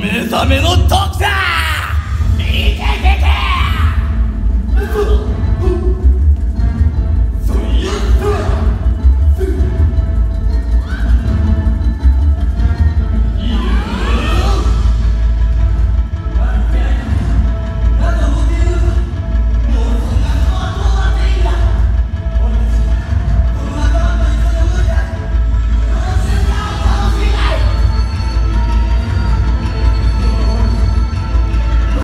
目覚めの